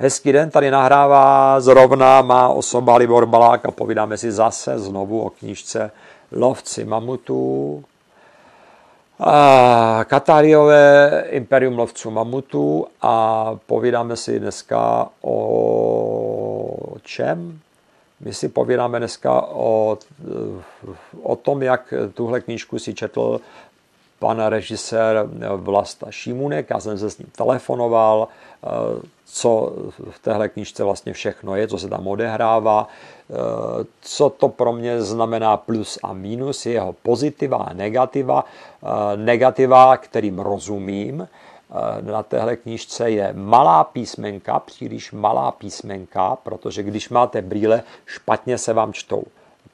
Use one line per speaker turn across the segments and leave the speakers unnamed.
Hezký den, tady nahrává zrovna má osoba Libor Balák a povídáme si zase znovu o knížce Lovci mamutů. Katáriové imperium lovců mamutů a povídáme si dneska o čem? My si povídáme dneska o, o tom, jak tuhle knížku si četl pan režisér Vlasta Šimunek. Já jsem se s ním telefonoval, co v téhle knižce vlastně všechno je, co se tam odehrává, co to pro mě znamená plus a minus, jeho pozitiva a negativa. Negativa, kterým rozumím, na téhle knižce je malá písmenka, příliš malá písmenka, protože když máte brýle, špatně se vám čtou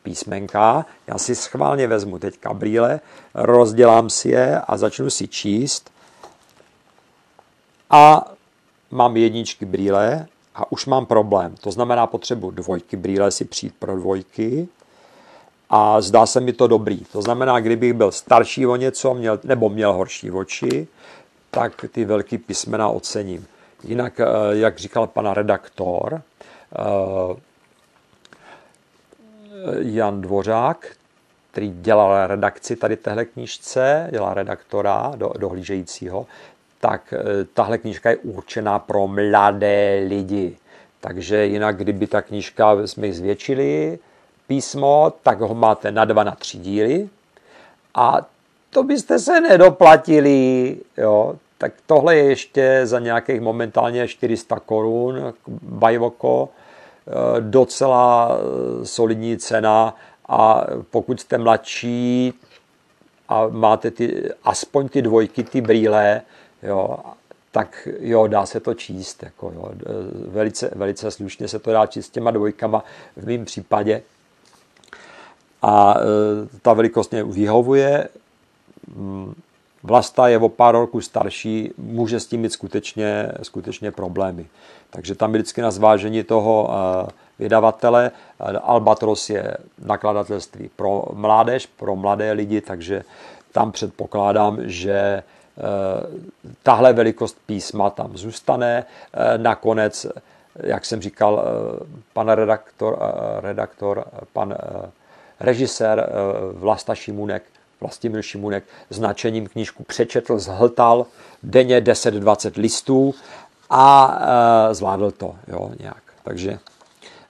písmenka. Já si schválně vezmu teďka brýle, rozdělám si je a začnu si číst. A mám jedničky brýle a už mám problém. To znamená, potřebuji dvojky brýle si přijít pro dvojky a zdá se mi to dobrý. To znamená, kdybych byl starší o něco měl, nebo měl horší oči, tak ty velký písmena ocením. Jinak, eh, jak říkal pana redaktor, eh, Jan Dvořák, který dělal redakci tady téhle knížce, dělal redaktora do, dohlížejícího, tak eh, tahle knížka je určená pro mladé lidi. Takže jinak, kdyby ta knížka jsme zvětšili písmo, tak ho máte na dva, na tři díly a to byste se nedoplatili, jo. Tak tohle je ještě za nějakých momentálně 400 korun, bajvoko, docela eh, solidní cena a pokud jste mladší a máte ty, aspoň ty dvojky, ty brýle, jo, tak jo, dá se to číst. Jako, jo. Velice, velice slušně se to dá číst s těma dvojkama v mém případě. A ta velikost mě vyhovuje. Mm, Vlasta je o pár roků starší, může s tím mít skutečně, skutečně problémy. Takže tam vždycky na zvážení toho e, vydavatele. Albatros je nakladatelství pro mládež, pro mladé lidi, takže tam předpokládám, že Eh, tahle velikost písma tam zůstane. Eh, nakonec, jak jsem říkal, eh, pan redaktor, redaktor pan režisér Vlasta Šimunek, Vlastimil Šimunek značením knížku přečetl, zhltal denně 10-20 listů a zvládl to jo, nějak. Takže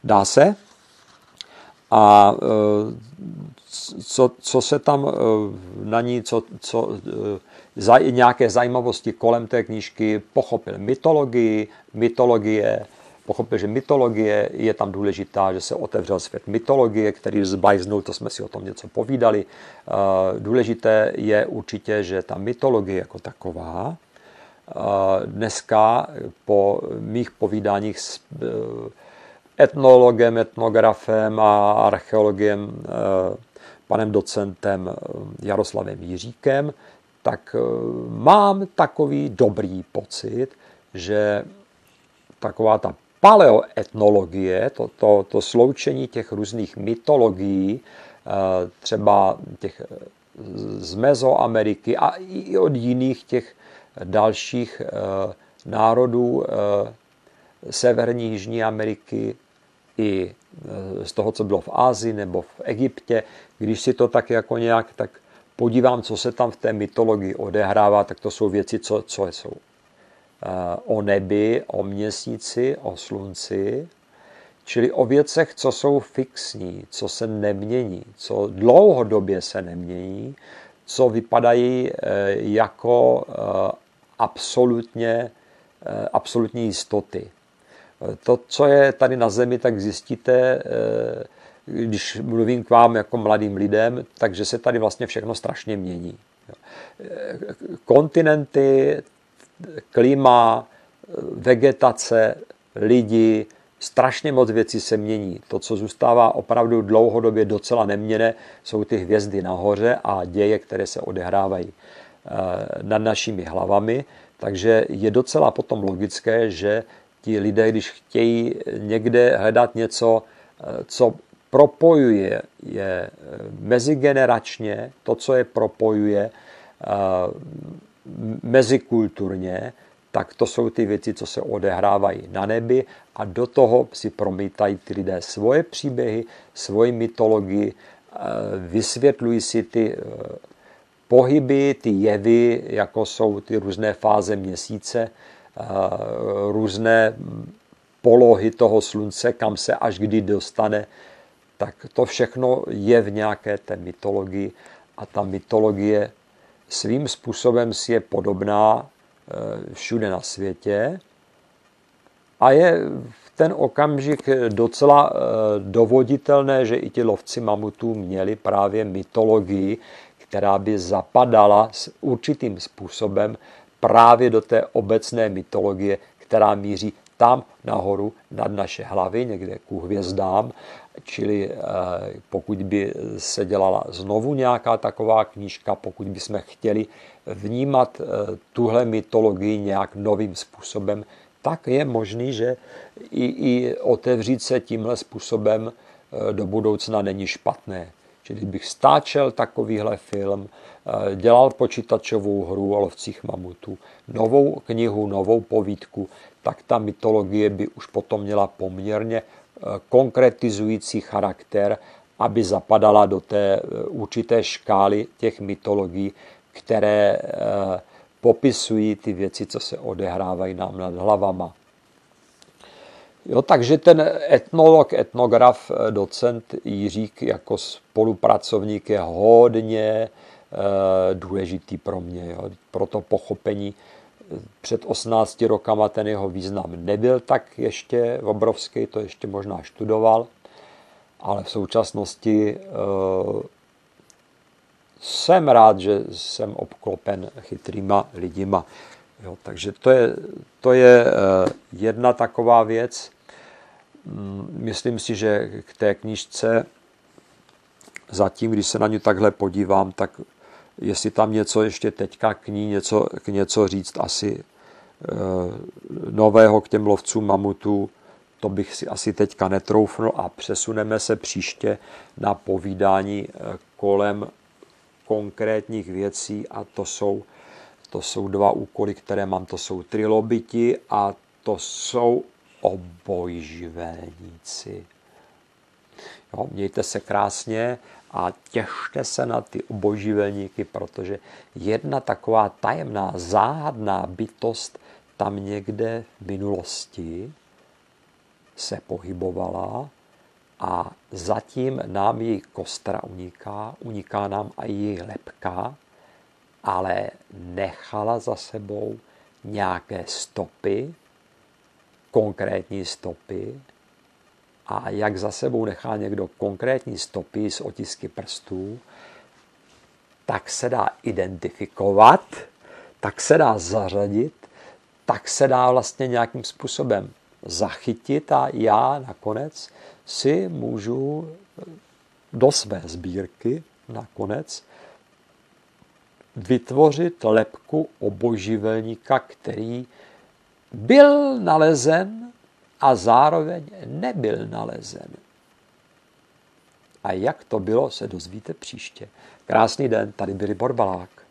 dá se. A co, co se tam na ní, co, co zaj, nějaké zajímavosti kolem té knížky, pochopil mytologii, mytologie, pochopil, že mytologie je tam důležitá, že se otevřel svět mytologie, který zbajznul, to jsme si o tom něco povídali. Eh, důležité je určitě, že ta mytologie jako taková eh, dneska po mých povídáních s eh, etnologem, etnografem a archeologem, panem docentem Jaroslavem Jiříkem, tak mám takový dobrý pocit, že taková ta paleoetnologie, to, to, to sloučení těch různých mytologií, eh, třeba těch eh, z Mezoameriky a i od jiných těch dalších národů Severní Jižní Ameriky, i z toho, co bylo v Ázii nebo v Egyptě, když si to tak jako nějak tak podívám, co se tam v té mytologii odehrává, tak to jsou věci, co, co jsou. Eh, o nebi, o měsíci, o slunci, čili o věcech, co jsou fixní, co se nemění, co dlouhodobě se nemění, co vypadají eh, jako eh, absolutně, absolutní jistoty. To, co je tady na Zemi, tak zjistíte když mluvím k vám jako mladým lidem, takže se tady vlastně všechno strašně mění. Kontinenty, klima, vegetace, lidi, strašně moc věcí se mění. To, co zůstává opravdu dlouhodobě docela neměné, jsou ty hvězdy nahoře a děje, které se odehrávají eh, nad našimi hlavami. Takže je docela potom logické, že ti lidé, když chtějí někde hledat něco, eh, co propojuje je eh, mezigeneračně, to, co je propojuje mezikulturně, tak to jsou ty věci, co se odehrávají na nebi a do toho si promítají ty lidé svoje příběhy, svoji mytologii, eh, vysvětlují si ty eh, pohyby, ty jevy, jako jsou ty různé fáze měsíce, různé polohy toho slunce, kam se až kdy dostane, tak to všechno je v nějaké té mytologii a ta mytologie svým způsobem si je podobná eh, všude na světě. A je v ten okamžik docela eh, dovoditelné, že i ti lovci mamutů měli právě mytologii, která by zapadala s určitým způsobem právě do té obecné mytologie, která míří tam nahoru nad naše hlavy, někde ku hvězdám, čili eh, pokud by se dělala znovu nějaká taková knížka, pokud bychom chtěli vnímat eh, tuhle mytologii nějak novým způsobem, tak je možný, že i, i otevřít se tímhle způsobem eh, do budoucna není špatné. Čili bych stáčel takovýhle film, dělal počítačovou hru o lovcích mamutů, novou knihu, novou povídku, tak ta mytologie by už potom měla poměrně eh, konkretizující charakter, aby zapadala do té eh, určité škály těch mytologií, které eh, popisují ty věci, co se odehrávají nám nad hlavama. Jo, takže ten etnolog, etnograf, docent Jiřík jako spolupracovník je hodně e, důležitý pro mě, jo, pro to pochopení před 18 rokama ten jeho význam nebyl tak ještě obrovský, to ještě možná študoval, ale v současnosti uh, jsem rád, že jsem obklopen chytrýma lidima. Jo, takže to je, to je uh, jedna taková věc. Mm, myslím si, že k té knižce zatím, když se na ní takhle podívám, tak jestli tam něco ještě teďka k ní něco, k něco říct asi e, nového k těm lovcům mamutů, to bych si asi teďka netroufnul a přesuneme se příště na povídání e, kolem konkrétních věcí a to jsou, to jsou dva úkoly, které mám, to jsou trilobiti a to jsou obojživelníci. Jo, mějte se krásně a těšte se na ty oboživelníky, protože jedna taková tajemná, záhadná bytost tam někde v minulosti se pohybovala a zatím nám její kostra uniká, uniká nám i její lepka, ale nechala za sebou nějaké stopy, konkrétní stopy, a jak za sebou nechá někdo konkrétní stopy z otisky prstů, tak se dá identifikovat, tak se dá zařadit, tak se dá vlastně nějakým způsobem zachytit a já nakonec si můžu do své sbírky nakonec vytvořit lepku oboživelníka, který byl nalezen a zároveň nebyl nalezen. A jak to bylo, se dozvíte příště. Krásný den, tady byli Borbalák.